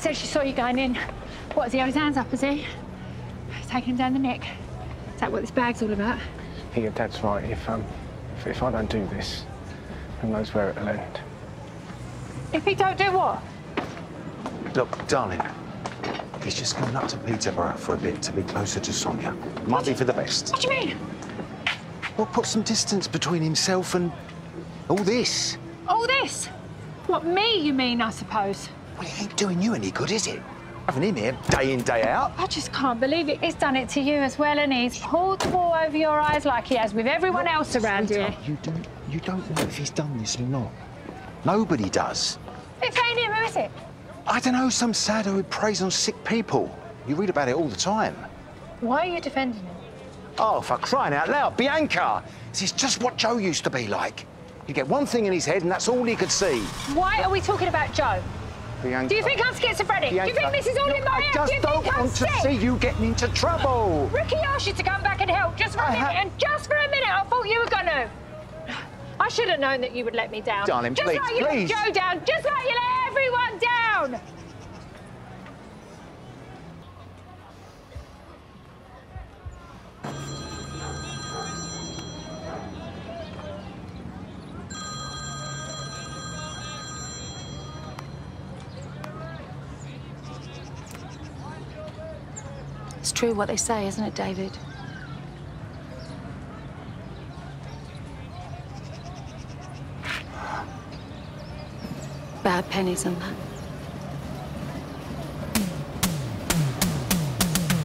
Matt said she saw you going in. What, has he had his hands up, has he? He's taking him down the neck. Is that what this bag's all about? Yeah, your dad's right. If, um, if, if I don't do this, who knows where it'll end. If he don't do what? Look, darling, he's just going up to Peterborough for a bit to be closer to Sonia. Might be for the best. What do you mean? Well, put some distance between himself and all this. All this? What, me, you mean, I suppose? Well, it ain't doing you any good, is it? Having him here day in, day out. I just can't believe it. He's done it to you as well, and he's pulled the wool over your eyes like he has with everyone Look, else around here. You don't, you don't know if he's done this or not. Nobody does. It's ain't him, who is it? I don't know, some saddo who preys on sick people. You read about it all the time. Why are you defending him? Oh, for crying out loud, Bianca! This is just what Joe used to be like. He'd get one thing in his head and that's all he could see. Why are we talking about Joe? Bianca. Do you think I'm schizophrenic? Bianca, Do you think this is all look, in my head? I just Do you don't think I'm want to sick? see you getting into trouble. Ricky asked you to come back and help just for a minute, and just for a minute, I thought you were gonna. I should have known that you would let me down. Darling, just please, like you please. let Joe down, just like you let everyone down. It's true what they say, isn't it, David? Bad pennies and that.